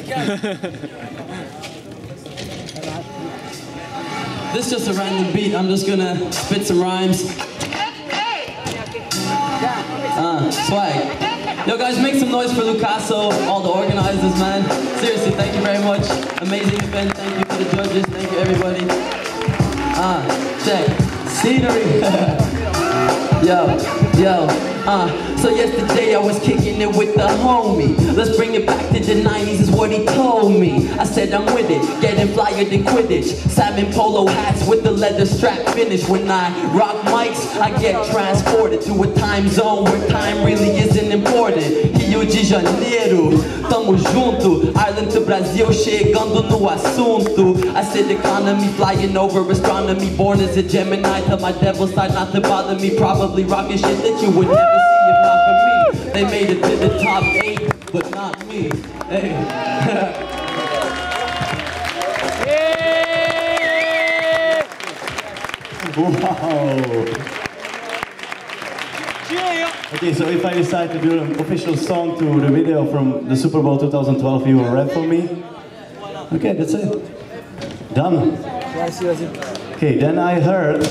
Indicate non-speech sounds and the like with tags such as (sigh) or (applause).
(laughs) this is just a random beat. I'm just gonna spit some rhymes. Uh, swag. Yo guys, make some noise for Lucaso, all the organizers, man. Seriously, thank you very much. Amazing event. Thank you for the judges. Thank you everybody. Uh, check. Scenery. (laughs) yo, yo. Uh, so yesterday I was kicking it with the homie. Let's bring it back to the 90s is what he told me. I said I'm with it, getting flyer than Quidditch. Simon polo hats with the leather strap finish. When I rock mics, I get transported to a time zone where time really isn't important. Rio de Janeiro, tamo junto. Ireland to Brasil, chegando no assunto. I said economy flying over astronomy. Born as a Gemini, tell my devil side not to bother me. Probably rocking shit that you would never see if not for me. They made it to the top eight, but not me. Hey. (laughs) Wow! Okay, so if I decide to do an official song to the video from the Super Ball 2012, you will rap for me? Okay, that's it. Done. Okay, then I heard